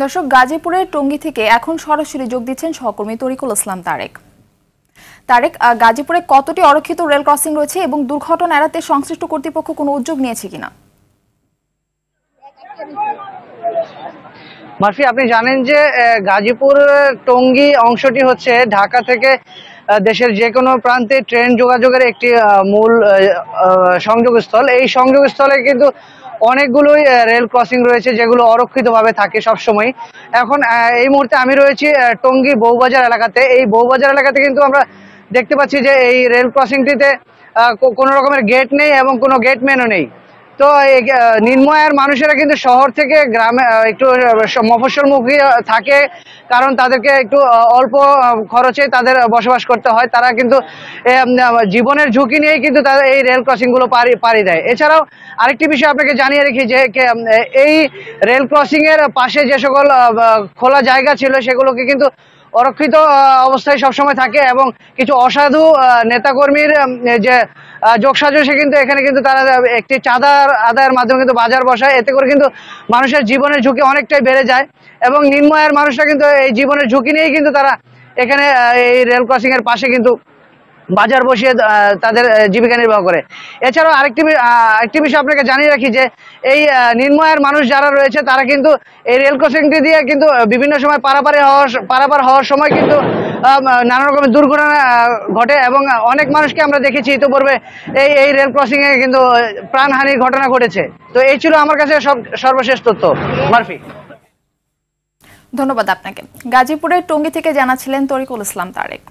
দর্শক, গাজীপুরের টঙ্গী থেকে এখন সরাসরি যোগ দিচ্ছেন সহকর্মী তরিকুল ইসলাম তারেক। তারেক গাজীপুরে কতটি অরক্ষিত রেল ক্রসিং রয়েছে এবং দুর্ঘটনা এড়াতে সংশ্লিষ্ট কর্তৃপক্ষ কোনো উদ্যোগ নিয়েছে কিনা? মারফি, আপনি জানেন যে গাজীপুর টঙ্গী অংশটি হচ্ছে ঢাকা থেকে দেশের যে কোনো প্রান্তে ট্রেন যোগাযোগের একটি মূল সংযোগস্থল। এই সংযোগস্থলে কিন্তু অনেকগুলোই রেল ক্রসিং রয়েছে যেগুলো অরক্ষিতভাবে থাকে সবসময়। এখন এই মুহূর্তে আমি রয়েছি টঙ্গী বৌবাজার এলাকাতে। এই বৌবাজার এলাকাতে কিন্তু আমরা দেখতে পাচ্ছি যে এই রেল ক্রসিংটিতে কোনো রকমের গেট নেই এবং কোনো গেটম্যানও নেই। তো নিম্নআয়ের মানুষেরা কিন্তু শহর থেকে গ্রামে একটু মফস্বলমুখী থাকে কারণ তাদেরকে একটু অল্প খরচে তাদের বসবাস করতে হয়। তারা কিন্তু জীবনের ঝুঁকি নিয়েই কিন্তু তাদের এই রেল ক্রসিংগুলো পাড়ি পাড়ি দেয়। এছাড়াও আরেকটি বিষয় আপনাকে জানিয়ে রাখি যে এই রেল ক্রসিং এর পাশে যে সকল খোলা জায়গা ছিল সেগুলোকে কিন্তু অরক্ষিত অবস্থায় সবসময় থাকে এবং কিছু অসাধু নেতাকর্মীর যে যোগসাজসে কিন্তু এখানে কিন্তু তারা একটি চাঁদার আদায়ের মাধ্যমে কিন্তু বাজার বসায়। এতে করে কিন্তু মানুষের জীবনের ঝুঁকি অনেকটাই বেড়ে যায় এবং নিম্ন আয়ের মানুষরা কিন্তু এই জীবনের ঝুঁকি নিয়েই কিন্তু তারা এখানে এই রেল ক্রসিং এর পাশে কিন্তু বাজার বসিয়ে তাদের জীবিকা নির্বাহ করে। এছাড়াও আরেকটি একটি বিষয় আপনাকে জানিয়ে রাখি যে, এই আয়ের মানুষ যারা রয়েছে, তারা কিন্তু এই রেল ক্রসিংটি দিয়ে কিন্তু বিভিন্ন সময় পারাপারে হওয়ার পারাপার হওয়ার সময় কিন্তু নানা রকমের দুর্ঘটনা ঘটে এবং অনেক মানুষকে আমরা দেখেছি ইতিপূর্বে এই এই রেল ক্রসিং এ কিন্তু প্রাণহানির ঘটনা ঘটেছে। তো এই ছিল আমার কাছে সব, সর্বশেষ তথ্য। মারফি। ধন্যবাদ আপনাকে। গাজীপুরের টঙ্গী থেকে জানাচ্ছিলেন তরিকুল ইসলাম তারেক।